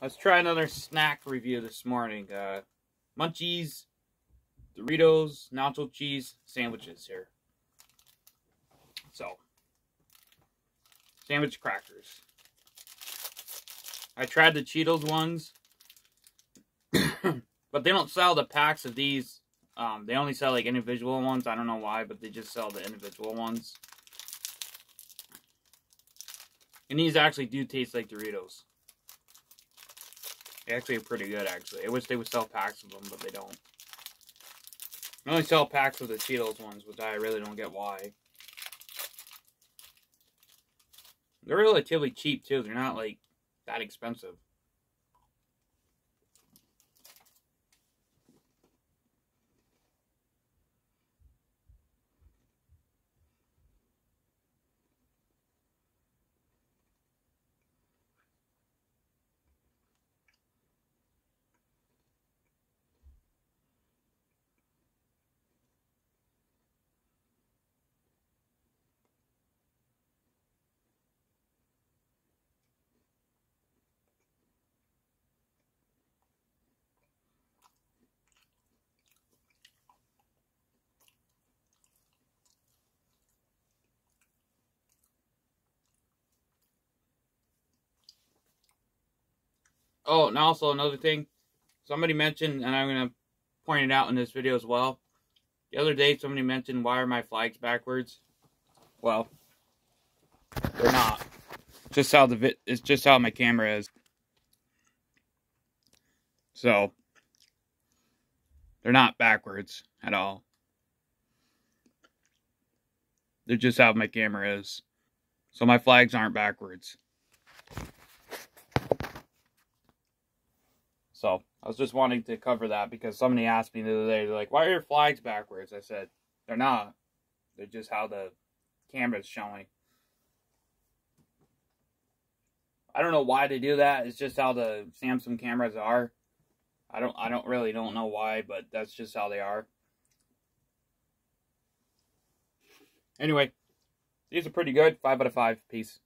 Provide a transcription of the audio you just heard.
let's try another snack review this morning. Uh, Munchies, Doritos, nacho cheese sandwiches here. So, sandwich crackers. I tried the Cheetos ones, but they don't sell the packs of these. Um, they only sell like individual ones. I don't know why, but they just sell the individual ones. And these actually do taste like Doritos. Actually pretty good, actually. I wish they would sell packs of them, but they don't. They only sell packs of the Cheetos ones, which I really don't get why. They're relatively cheap, too. They're not, like, that expensive. Oh, and also another thing, somebody mentioned, and I'm going to point it out in this video as well. The other day, somebody mentioned, why are my flags backwards? Well, they're not. Just how the it's just how my camera is. So, they're not backwards at all. They're just how my camera is. So my flags aren't backwards. So I was just wanting to cover that because somebody asked me the other day, they're like, why are your flags backwards? I said, they're not. They're just how the camera's showing. I don't know why they do that. It's just how the Samsung cameras are. I don't I don't really don't know why, but that's just how they are. Anyway, these are pretty good. Five out of five. Peace.